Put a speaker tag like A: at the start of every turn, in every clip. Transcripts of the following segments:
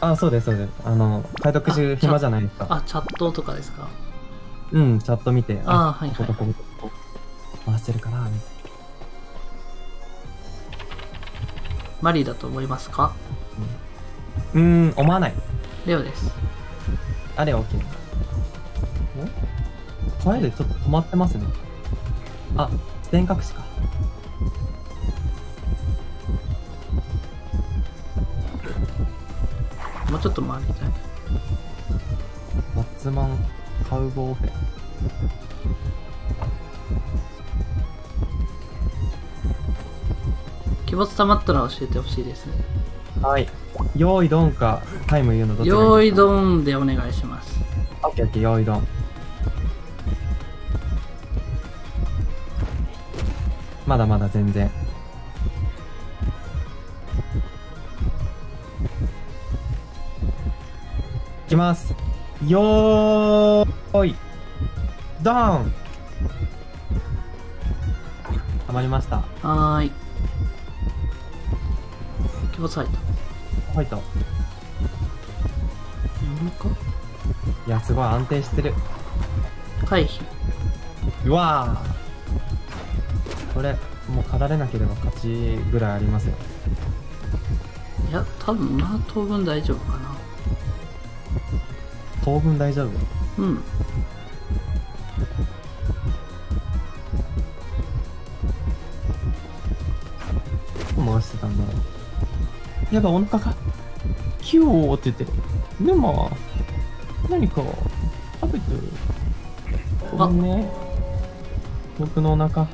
A: あ、そうです、そうです。あの、解読中暇じゃないですか。
B: あ、チャットとかですか？
A: うん、チャット見て。
B: あはいはい
A: ここ回してるかな、みたいな
B: マリーだと思いますか？
A: うーん、思わない。
B: レオです。
A: あれは OK。お声でちょっと止まってますね。あ、視点隠しか。
B: もうちょっと回りたい。
A: バッツマン、カウボーフェ。
B: 鬼没溜まったら教えてほしいですね。
A: はい。用意ドンか、タイム言うのどっち
B: 用意
A: ン。
B: ドンでお願いします。
A: オッケーオッケー、用意ドン。まだまだ全然。きます。よーい。ドンはまりました。
B: はーい。鬼没入った。
A: ファイト。
B: 読むか？
A: いや、すごい安定してる。
B: 回避。
A: うわーこれ、もう勝たれなければ勝ちぐらいありますよ。
B: いや、多分まあ当分大丈夫かな。
A: 当分大丈夫
B: うん。
A: 回してたんだろう。やばい、お腹が、キューって言ってる。でも、何か食べてる。ごめんね。僕のお腹。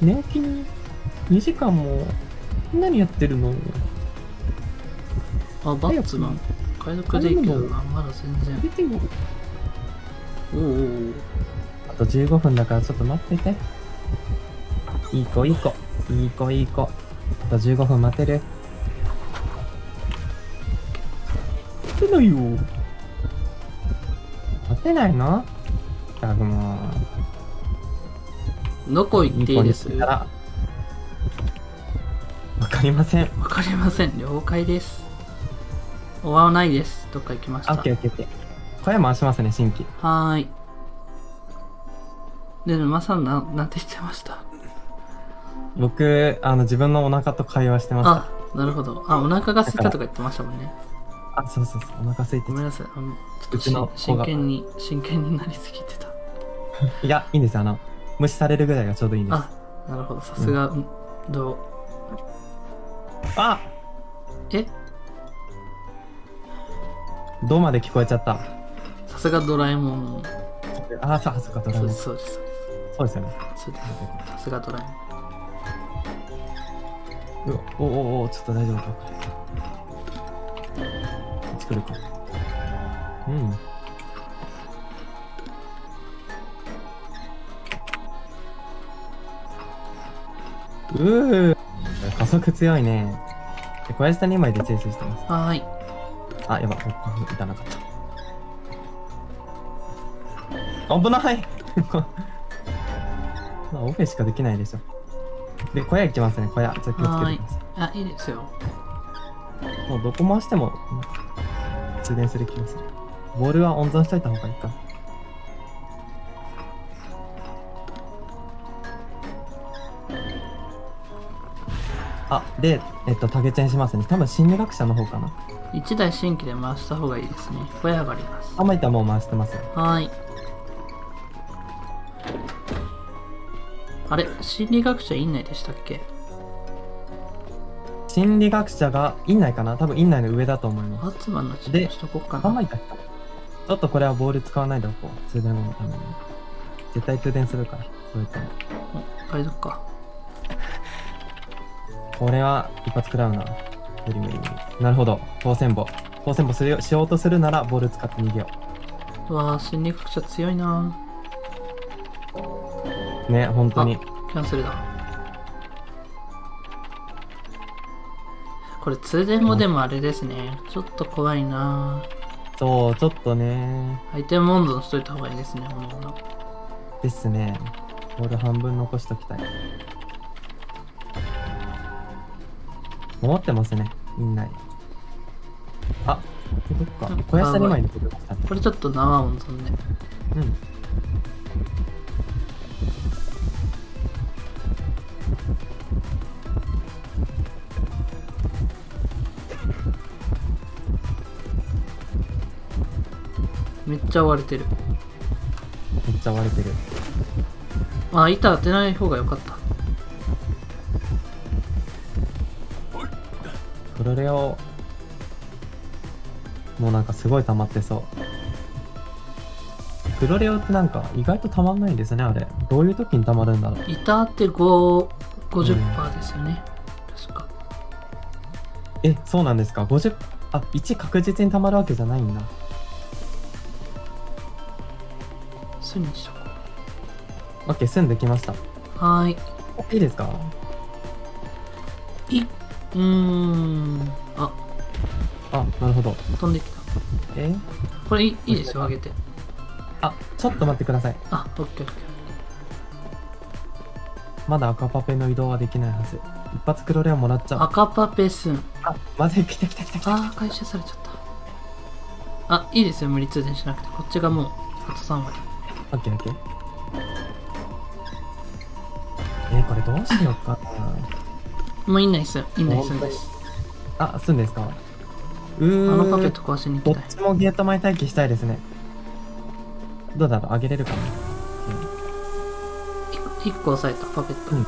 A: 寝起きに2時間も何やってるの？
B: あ、バッツマン。解読できるな。まだ全然。
A: 出てよ。
B: おうお
A: あと15分だからちょっと待ってて。いい子、いい子。いい子、いい子。あと15分待てる。待てないよ。待てないの？ったくも
B: どこ行
A: う。
B: っていいです？
A: わかりません。
B: わかりません。了解です。終わらないです。どっか行きました。
A: オッケーオッケーオッケー。声回しますね、新規。
B: はーい。で、沼さんな、なんて言ってました？
A: 僕、あの、自分のお腹と会話してました。
B: あ、なるほど。あ、お腹が空いたとか言ってましたもんね。
A: あ、そうそうそう。お腹空いて
B: ごめんなさい。あのちょっと真剣に、真剣になりすぎてた。
A: いや、いいんですよ。あの、無視されるぐらいがちょうどいいんです。
B: あ、なるほど。さすが、うんどう？
A: あ
B: え？
A: どまで聞こえちゃった？
B: さすがドラえもん。
A: あ、あそっか、ドラえもん
B: そうです、そうです。
A: そうですよね。
B: そうです。さすがドラえもん。
A: うわおおおちょっと大丈夫か？こっち来るかうんうー加速強いねで小林さん2枚でチェイスしてます
B: はーい。
A: あやばいいたなかった危ない まあオフェしかできないでしょで小屋行きますね小屋ちょっと気をつけてください
B: あ、いいですよ。
A: もうどこ回しても、通電する気がする。ボールは温存しといた方がいいか。あ、で、えっと、タゲチェンしますね。多分心理学者の方かな。
B: 1台新規で回した方がいいですね。小屋上がります。
A: あ、まいたもう回してますよ。
B: はーい。あれ心理学者院内でしたっけ？
A: 心理学者が院内かな？多分院内の上だと思います。
B: の治療しとこうか
A: あ、
B: な？
A: ちょっとこれはボール使わないでおこう。通電後のために。絶対通電するから。そういうと
B: お、海賊か。
A: これは一発食らうな。無理無理無理。なるほど。当選簿。当選簿するよしようとするならボール使って逃げよ
B: うわー心理学者強いな
A: う。ね、本当に。
B: キャンセルだ。これ通電後でもあれですね。ちょっと怖いな
A: そう、ちょっとね。
B: アイテム温存しといた方がいいですね、ほのの。
A: ですね。ボール半分残しときたい。思ってますね。いない。あ、どっか
B: うん、
A: 小屋下に前に来てましたね。
B: これちょっと縄を飛んで。
A: うん。
B: めっちゃ追われてる。
A: めっちゃ割れてる。
B: あ、板当てない方が良かった。
A: プロレオ、もうなんかすごい溜まってそう。プロレオってなんか意外と溜まんないんですね、あれ。どういう時に溜まるんだろう。
B: 板って5、50%ですよね。確か。
A: え、そうなんですか ?50、あ、1確実に溜まるわけじゃないんだ。
B: すにしとこ
A: OK、済んできました。
B: う。はーい。
A: いいですか？
B: い、うーん。あ、
A: あ、なるほど。
B: 飛んできた。
A: え？
B: これいいいいですよ、上げて。
A: あ、ちょっと待ってください。
B: あ、オッケーオッケ
A: まだ赤パペの移動はできないはず。一発クロレオもらっちゃ
B: ー。
A: う。
B: 赤パペスン。
A: あ、まずい、来た来た来た来た。
B: あー、回収されちゃった。あ、いいですよ、無理通電しなくて。こっちがもう、あと3割。
A: オッケーオッケー。えー、これどうしようか
B: もういいんないっすよ。いいんないっすんです。
A: な。あ、済んですか？う
B: あ
A: ー
B: のパペット壊しに行
A: どっ
B: きたい。
A: ちもゲート前待機したいですね。どうだろう？上げれるか
B: 1個押さえた、パペット。
A: うん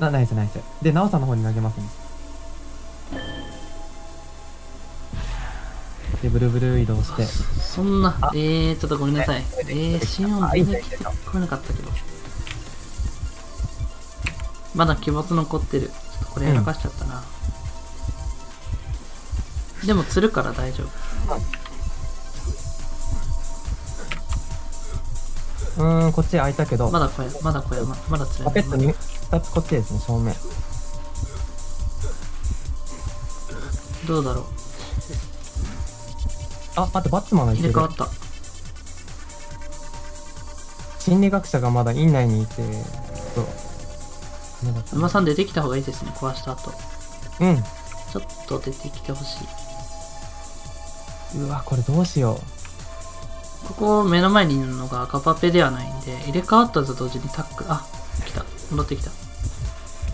A: な。な、ナイスナイス。で、ナオさんの方に投げますね。で、ブルブル移動して。
B: そんな
A: あ、
B: えー、ちょっとごめんなさい。えー、シオン全然来てこれなかったけど。まだ奇没残ってる。ちょっとこれやらかしちゃったな。でも釣るから大丈夫。
A: うーん、こっち開いたけど、
B: まだ小屋、まだ小屋、ままだ釣れない。
A: パペットに2つこっちですね、正面。
B: どうだろう。
A: あ、待って、バッツマンがいてる
B: 入れ替わった。
A: 心理学者がまだ院内にいて、そう。
B: 馬さん出てきた方がいいですね、壊した後。
A: うん。
B: ちょっと出てきてほしい。
A: うわ、これどうしよ
B: ここ目の前にいるのが赤パペではないんで、入れ替わったと同時にタック、あ、来た。戻ってきた。
A: う。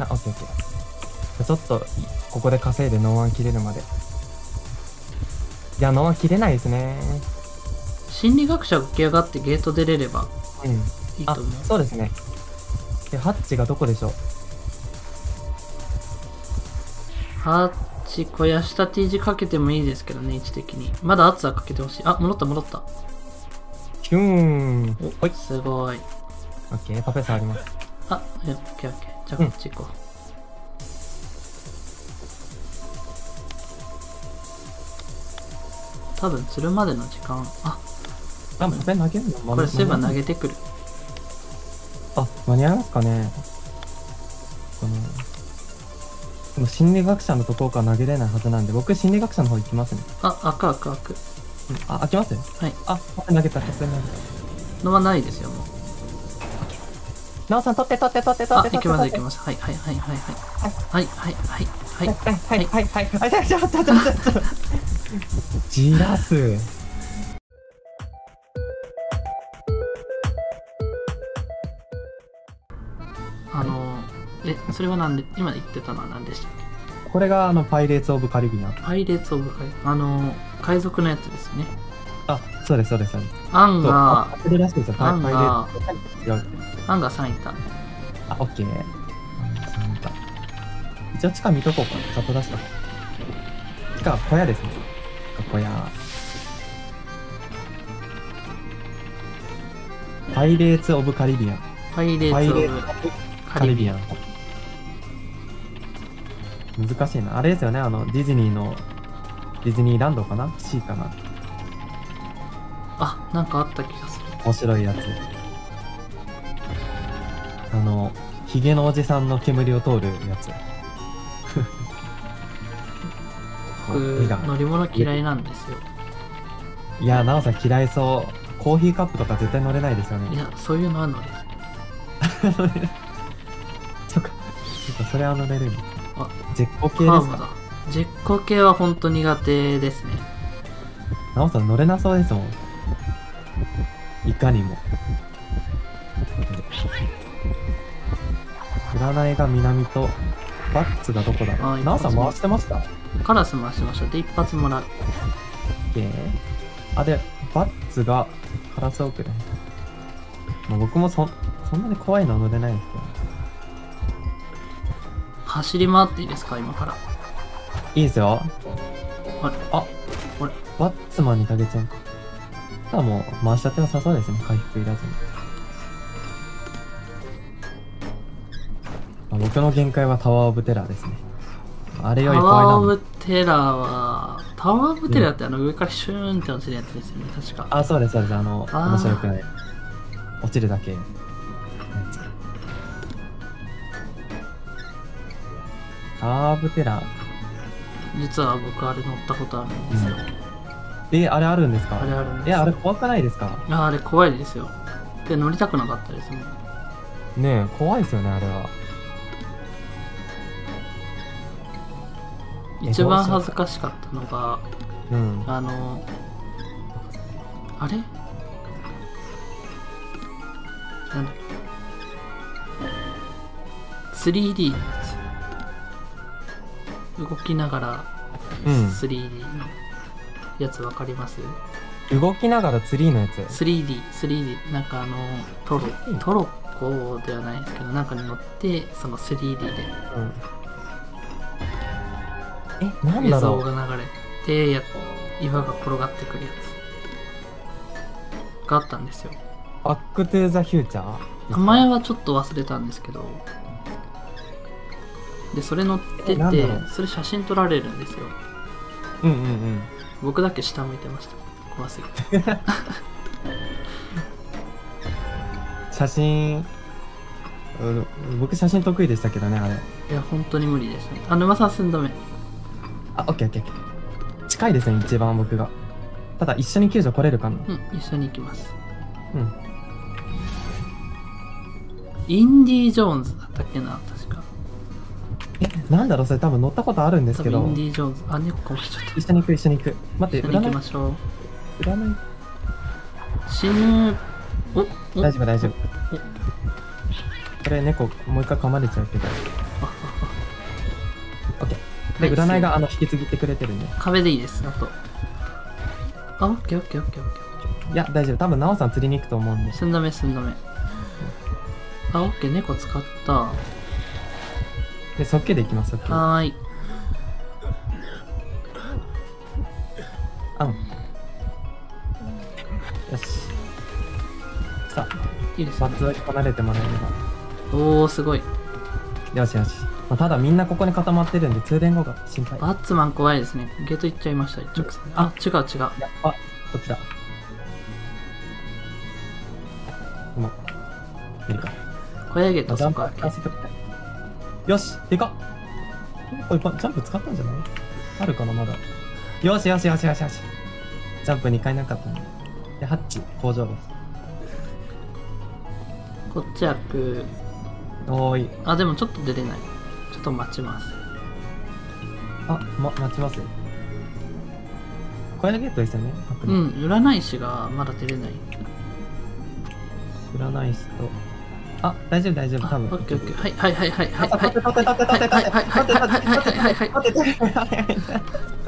A: あ、オッケーオッケー。ちょっと、ここで稼いでノーワン切れるまで。いや、ノーワン切れないですね。
B: 心理学者が起き上がってゲート出れれば
A: うん。あ
B: いいと思う。、
A: そうですね。で、ハッチがどこでしょう
B: ハッチ、小屋下 T 字かけてもいいですけどね、位置的に。まだ圧はかけてほしい。あ、戻った戻った。
A: ヒューン。
B: お、
A: ほい。
B: すごい。
A: オッケー、パペさんあります。
B: あ、オッケーオッケー。じゃあこっち行こう。多分釣るまでの時間、あ、
A: あ、パペ投げるの？
B: これそういえば投げてくる。
A: あ、間に合いますかねでも心理学者のところから投げれないはずなんで、僕心理学者の方行きますね。
B: あ、開く開く開く。
A: うんあ、開きます？
B: はい。
A: あ、投げた、パペ投げた。
B: のはないですよ、もう。
A: なおさん、取って取って取って取って、
B: あ行き。ます行きます。はいはいはいはいはい。はいはいはいはい。
A: はいはいはいはいはい。あ。じらす。
B: え、それはなんで、今言ってたのは何でしたっ
A: これがあの、パイレーツ・オブ・カリビアン。
B: けパイレーツ・オブ・カイあの、海賊のやつですよね。
A: あ、そうですそうです。そうです
B: アンがアンが。アンが3いた。
A: あ、オッケー。あ参加一応地下見とこうか。チャット出した。地下小屋ですね。小屋。パイレーツ・オブ・カリビアン。
B: パイレーツ・オブ・カリビアン。
A: ン。難しいな。あれですよね。あの、ディズニーの、ディズニーランドかな ?C かな？
B: あ、なんかあった気がする。
A: 面白いやつ。あの、ヒゲのおじさんの煙を通るやつ。
B: 僕乗り物嫌いなんですよ。
A: いや、なおさん嫌いそう。コーヒーカップとか絶対乗れないですよね。
B: いや、そういうのは乗れる。
A: そっか。そっか、それは乗れるんだ。
B: あ、
A: 絶好系ですか？
B: ジェッコ系は本当苦手ですね。
A: なおさん乗れなそうですもん。いかにも。占いが南と、バッツがどこだ？
B: あ
A: なおさん回してました？
B: カラス回しました。で、一発もらう。
A: OK あ、で、バッツがカラス奥で。まあ、僕もそそんなに怖いのは乗れないんですけど。
B: 走り回っていいですか？今から。
A: いいですよ。
B: あれ？
A: あ、
B: あれ
A: バッツマンに投げちゃうか。ただもう回しちゃって良さそうですね。回復いらずに。まあ僕の限界はタワーオブテラーですね。あれより
B: タ
A: 怖いな。
B: ワーオブテラーは、タワーオブテラーってあの上からシューンって落ちるやつですよね、確か。
A: あ、そうです、そうです。あの、面白くない。落ちるだけ。タワーオブテラー。
B: 実は僕あれ乗ったことあるんですよ。
A: え、あれあるんですか？
B: あれあるんです
A: え、
B: よ
A: あれ怖くないですか？
B: ああれ怖いですよ。で、乗りたくなかったですもん。
A: ねえ、怖いですよね、あれは。え
B: 一番恥ずかしかったのが、
A: うん。
B: あの、あれ？なんだっけ？3D のやつ。動きながら
A: うん。
B: 3D のやつわかります、
A: 動きながらツリーのやつ。
B: 3D、3D、なんかあの、トロ、トロッコではないですけど、なんかに乗って、その 3D で。
A: うん。え、なん
B: 映
A: だろう？
B: 像が流れて、や岩が転がってくるやつ。があったんですよ。
A: バックトゥーザフューチャー
B: 名前はちょっと忘れたんですけど、で、それ乗っててそれ写真撮られるんですよ。
A: うんうんうん。
B: 僕だけ下向いてました。怖すぎて。
A: 写真、うん僕写真得意でしたけどね、あれ。
B: いや、本当に無理ですね。あ、沼さん寸止め。
A: あ、オッケーオッケーオッケー。近いですね、一番僕が。ただ、一緒に救助来れるかな
B: うん、一緒に行きます。
A: うん。
B: インディ・ージョーンズだったっけな、
A: なんだろう、それ多分乗ったことあるんですけど
B: インデ。ィ・ージョーンズ。あ、猫かもしちゃった。
A: 一緒に行く、一緒に行く。待って、
B: 一緒に行き
A: 占い
B: ましょう。
A: 占い
B: 死ぬ。お、お、
A: 大丈夫、大丈夫。これ、猫、もう一回噛まれちゃうけど。オッケー。で、
B: はい
A: 占いがあの引き継ぎてくれてるんで。
B: 壁でいいです、あと。あ、オッケーオッケーオッケーオッケー。
A: いや、大丈夫。多分、なおさん釣りに行くと思うんで。
B: 寸止め、寸止め。あ、オッケー、猫使った。は
A: で、そっけで行きます、そっけで。
B: ーい。
A: あん。よし。さあ、
B: いいですね
A: バッ。ツだけ離れてもらえれ
B: おー、すごい。
A: ば。よしよし。まあ、ただみんなここに固まってるんで、通電後が心配。
B: バッツマン怖いですね。ゲート行っちゃいました、一直線。あ、違う違う。
A: やっぱ、こっちだ。もう、いいか。
B: 小屋ゲートそこ開け
A: させてくれよし、でかっえこればジャンプ使ったんじゃない？あるかな、まだ。よしよしよしよしよし。ジャンプ2回なかったね。で、ハッチ、工場です。
B: こっち開く。
A: おーい。
B: あ、でもちょっと出れない。ちょっと待ちます。
A: あ、ま、待ちますよ。小屋ゲートですよね。
B: うん、占い師がまだ出れない。
A: 占い師と。あ、大丈夫大丈夫、
B: あ、
A: 多分。
B: オッケーオッケー。はいはいはいはいはいはい。はいはいはいはいはいはいはいはいはい
A: 立て立て立て立て